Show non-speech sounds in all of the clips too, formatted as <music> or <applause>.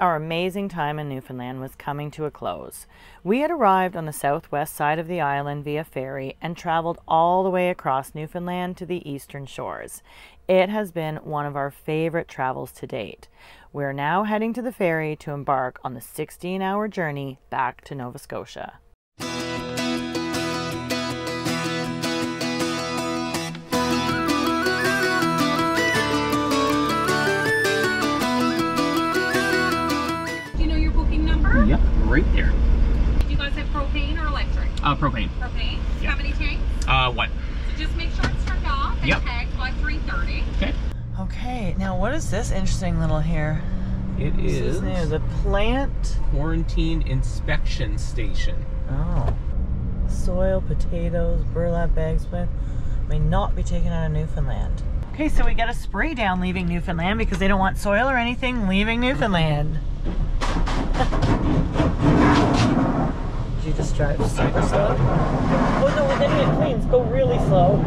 Our amazing time in Newfoundland was coming to a close. We had arrived on the southwest side of the island via ferry and traveled all the way across Newfoundland to the eastern shores. It has been one of our favorite travels to date. We're now heading to the ferry to embark on the 16 hour journey back to Nova Scotia. Right there. Do you guys have propane or electric? Uh, propane. Propane. Yeah. How many tanks? Uh, what? So just make sure it's turned off and Yep. tagged by 3:30. Okay. Okay, now what is this interesting little here? It is, This is new. The plant. quarantine inspection station. Oh. Soil, potatoes, burlap bags plant may not be taken out of Newfoundland. Okay, so we got a spray down leaving Newfoundland because they don't want soil or anything leaving Newfoundland. Did you just drive super slow? Oh no, we're getting it clean. Let's go really slow.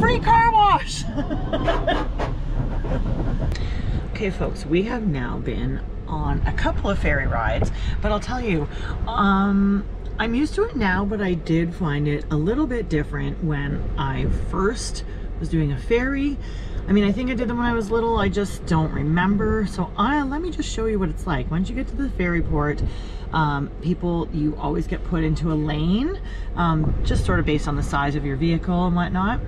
Free car wash! <laughs> okay, folks, we have now been on a couple of ferry rides, but I'll tell you, um, I'm used to it now, but I did find it a little bit different when I first was doing a ferry. I mean, I think I did them when I was little. I just don't remember. So uh, let me just show you what it's like. Once you get to the ferry port, um, people, you always get put into a lane, um, just sort of based on the size of your vehicle and whatnot.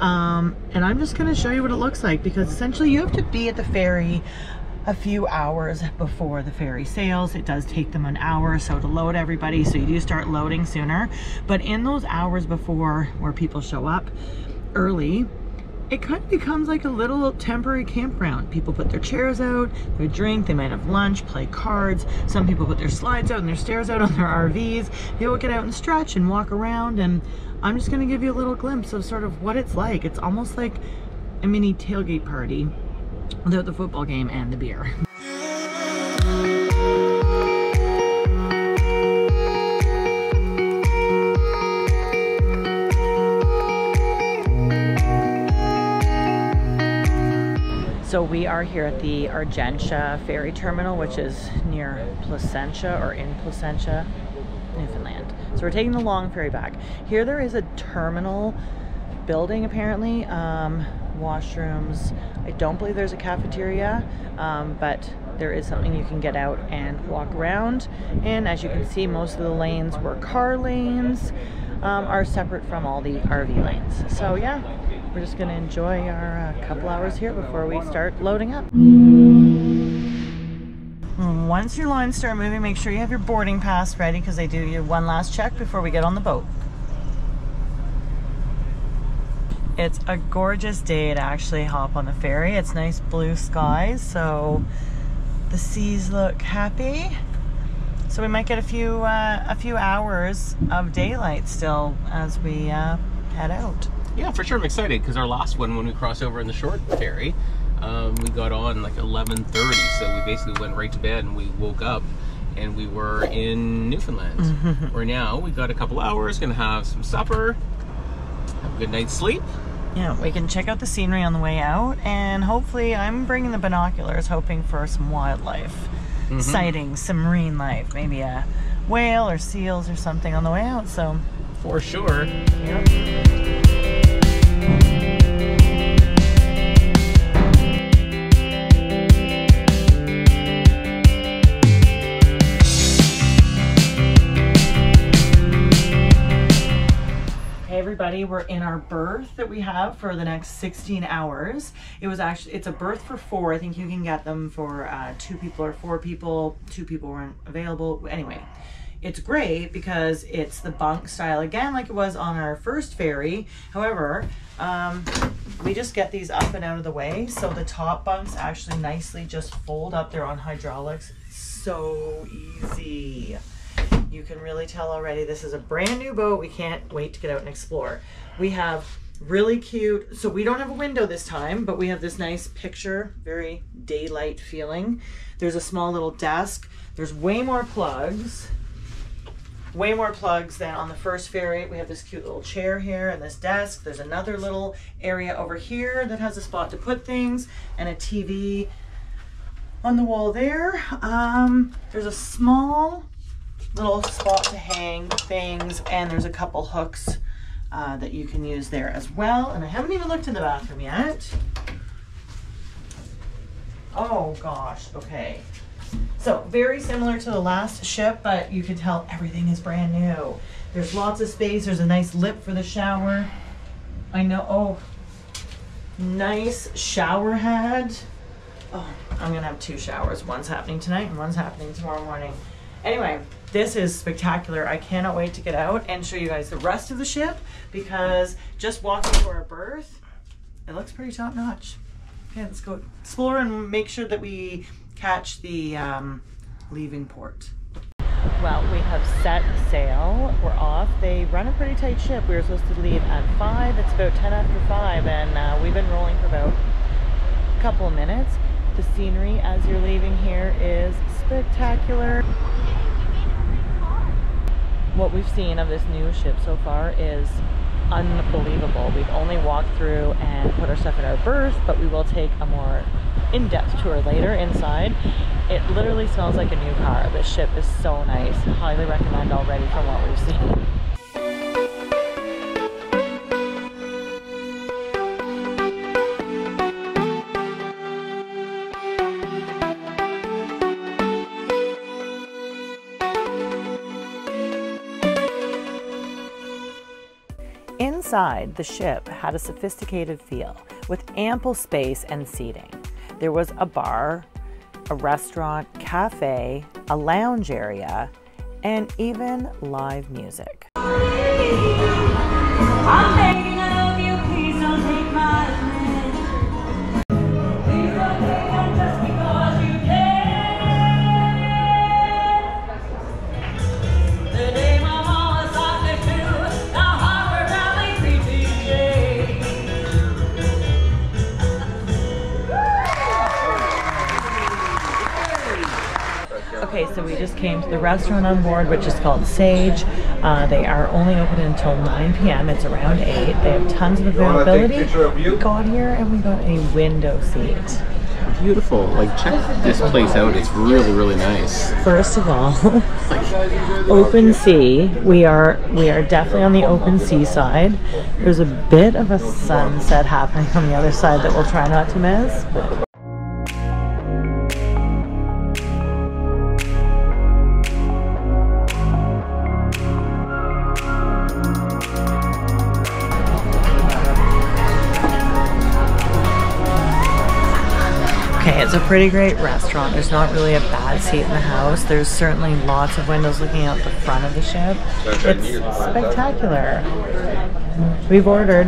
Um, and I'm just going to show you what it looks like because essentially you have to be at the ferry a few hours before the ferry sails. It does take them an hour or so to load everybody, so you do start loading sooner. But in those hours before where people show up early, it kind of becomes like a little temporary campground. People put their chairs out, they drink, they might have lunch, play cards. Some people put their slides out and their stairs out on their RVs. People get out and stretch and walk around and I'm just gonna give you a little glimpse of sort of what it's like. It's almost like a mini tailgate party without the football game and the beer. <laughs> So we are here at the Argentia Ferry Terminal, which is near Placentia or in Placentia, Newfoundland. So we're taking the long ferry back. Here there is a terminal building apparently, um, washrooms. I don't believe there's a cafeteria, um, but there is something you can get out and walk around. And as you can see, most of the lanes were car lanes, um, are separate from all the RV lanes. So yeah, we're just gonna enjoy our uh, couple hours here before we start loading up. Once your lines start moving, make sure you have your boarding pass ready because they do your one last check before we get on the boat. It's a gorgeous day to actually hop on the ferry. It's nice blue skies, so the seas look happy. So we might get a few uh, a few hours of daylight still as we uh, head out. Yeah, for sure. I'm excited because our last one, when we crossed over in the short ferry, um, we got on like 11:30, so we basically went right to bed and we woke up and we were in Newfoundland. Where now we got a couple hours, gonna have some supper, have a good night's sleep. Yeah, we can check out the scenery on the way out, and hopefully, I'm bringing the binoculars, hoping for some wildlife sightings, some marine life, maybe a whale or seals or something on the way out. So, For sure. yeah. Everybody, we're in our berth that we have for the next 16 hours. It was actually, it's a berth for four. I think you can get them for uh, two people or four people. Two people weren't available. Anyway, it's great because it's the bunk style again, like it was on our first ferry. However, um, we just get these up and out of the way. So the top bunks actually nicely just fold up. They're on hydraulics. So easy. You can really tell already this is a brand new boat. We can't wait to get out and explore. We have really cute, so we don't have a window this time, but we have this nice picture, very daylight feeling. There's a small little desk. There's way more plugs. Way more plugs than on the first ferry. We have this cute little chair here and this desk. There's another little area over here that has a spot to put things and a TV on the wall there. Um, there's a small little spot to hang things, and there's a couple hooks uh, that you can use there as well. And I haven't even looked in the bathroom yet. Oh gosh, okay. So very similar to the last ship, but you can tell everything is brand new. There's lots of space. There's a nice lip for the shower. I know. Oh, nice shower head. Oh, I'm gonna have two showers. One's happening tonight and one's happening tomorrow morning. Anyway, this is spectacular. I cannot wait to get out and show you guys the rest of the ship because just walking to our berth, it looks pretty top notch. Okay, let's go explore and make sure that we catch the um, leaving port. Well, we have set sail. We're off. They run a pretty tight ship. We were supposed to leave at 5. It's about 10 after 5 and uh, we've been rolling for about a couple minutes. The scenery as you're leaving here is spectacular. What we've seen of this new ship so far is unbelievable. We've only walked through and put our stuff in our berth, but we will take a more in-depth tour later inside. It literally smells like a new car. This ship is so nice. Highly recommend already from what we've seen. Inside, the ship had a sophisticated feel with ample space and seating. There was a bar, a restaurant, cafe, a lounge area, and even live music. Okay, so we just came to the restaurant on board, which is called Sage. Uh, they are only open until 9 p.m. It's around 8. They have tons of availability. We got here and we got a window seat. Beautiful. Like, check this place out. It's really, really nice. First of all, <laughs> open sea. We are we are definitely on the open sea side. There's a bit of a sunset happening on the other side that we'll try not to miss. Okay, a pretty great restaurant. There's not really a bad seat in the house. There's certainly lots of windows looking out the front of the ship. It's spectacular. We've ordered.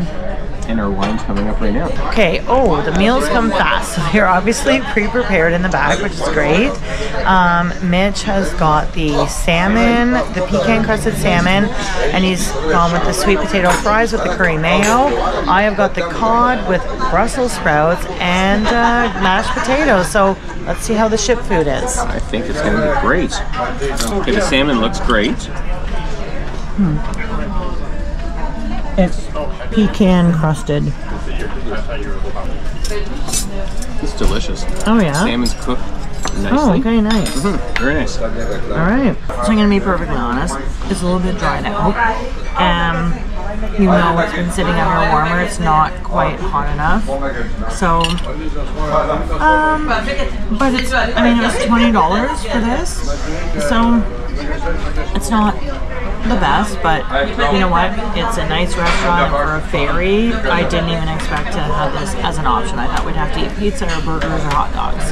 And our wine's coming up right now. Okay, oh, the meals come fast. <laughs> So they're obviously pre-prepared in the bag, which is great. Um, Mitch has got the salmon, the pecan crusted salmon, and he's gone with the sweet potato fries with the curry mayo. I have got the cod with Brussels sprouts and uh, mashed potatoes. So let's see how the ship food is. I think it's going to be great. Okay, the salmon looks great. It's pecan crusted. It's delicious. Oh yeah. Salmon's cooked nicely. Oh, okay, nice. Mhm, Very nice. All right. So I'm gonna be perfectly honest. It's a little bit dry now. Um, you know it's been sitting under a warmer. It's not quite hot enough. So, um, but it's. I mean, it was twenty dollars for this. So it's not the best, but you know what? It's a nice restaurant for a ferry. I didn't even expect to have this as an option. I thought we'd have to eat pizza or burgers or hot dogs.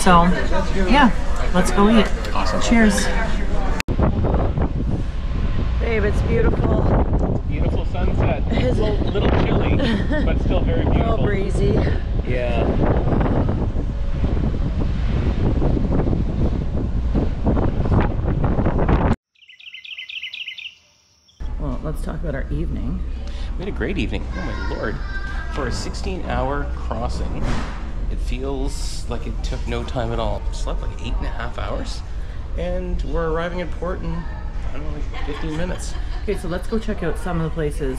So, yeah, let's go eat. Awesome. Cheers. Babe, it's beautiful. Beautiful sunset. Is a it? little chilly, but still very All beautiful. breezy. Yeah. Well, let's talk about our evening. We had a great evening. Oh my lord. For a 16 hour crossing, it feels like it took no time at all. Slept like eight and a half hours. And we're arriving at port in, I don't know, like 15 minutes. Okay, so let's go check out some of the places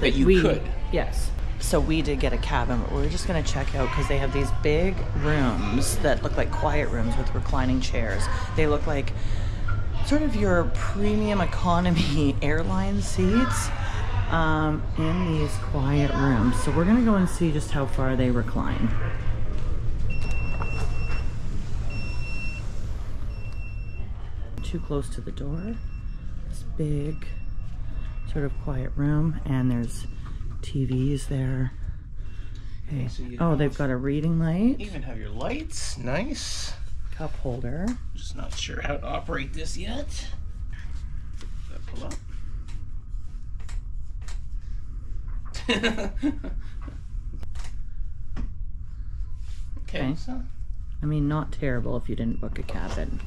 That you we, could. Yes. so we did get a cabin, but we're just gonna check out because they have these big rooms that look like quiet rooms with reclining chairs. They look like sort of your premium economy <laughs> airline seats um, in these quiet rooms. So we're gonna go and see just how far they recline. Too close to the door. This big sort of quiet room and there's TVs there. Okay. so Oh, they've got a reading light, Even have your lights. Nice. Cup holder. Just not sure how to operate this yet. That pull up? <laughs> okay, Okay. so I mean, not terrible if you didn't book a cabin.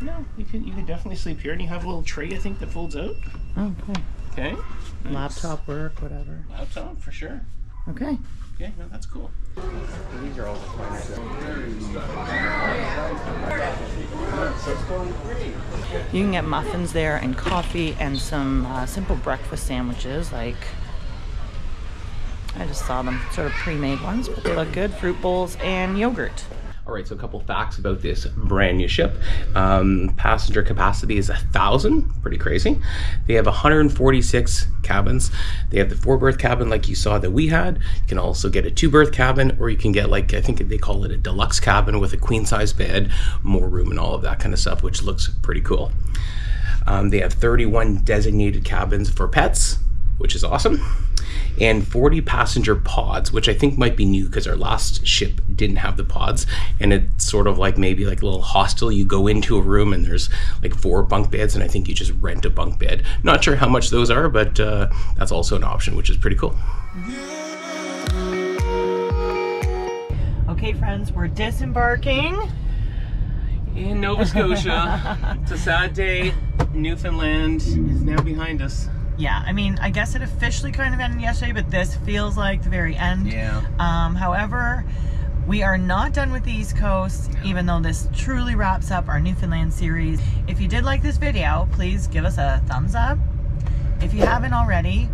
no, you could you could definitely sleep here, and you have a little tray I think that folds out. Oh, okay. Okay. Nice. Laptop work, whatever. Laptop for sure. Okay. Okay, no, that's cool. These are all the You can get muffins there and coffee and some uh, simple breakfast sandwiches like I just saw them, sort of pre-made ones, but they look good. Fruit bowls and yogurt. All right, so a couple facts about this brand new ship. Um, passenger capacity is a thousand, pretty crazy. They have 146 cabins. They have the four berth cabin like you saw that we had. You can also get a two berth cabin, or you can get like I think they call it a deluxe cabin with a queen size bed, more room, and all of that kind of stuff, which looks pretty cool. Um, they have 31 designated cabins for pets, which is awesome, and 40 passenger pods, which I think might be new because our last ship didn't have the pods. And it's sort of like maybe like a little hostel. You go into a room and there's like four bunk beds, and I think you just rent a bunk bed. Not sure how much those are, but uh, that's also an option, which is pretty cool. Okay, friends, we're disembarking. In Nova Scotia, <laughs> it's a sad day. Newfoundland is now behind us. Yeah, I mean, I guess it officially kind of ended yesterday, but this feels like the very end. Yeah. Um, however, we are not done with the East Coast, even though this truly wraps up our Newfoundland series. If you did like this video, please give us a thumbs up. If you haven't already,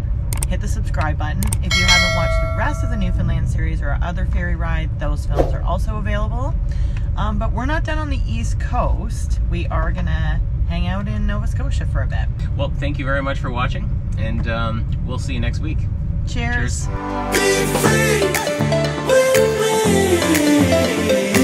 hit the subscribe button. If you haven't watched the rest of the Newfoundland series or our other ferry ride, those films are also available. Um, but we're not done on the East Coast. We are gonna hang out in Nova Scotia for a bit. Well, thank you very much for watching, and um, we'll see you next week. Cheers. Cheers.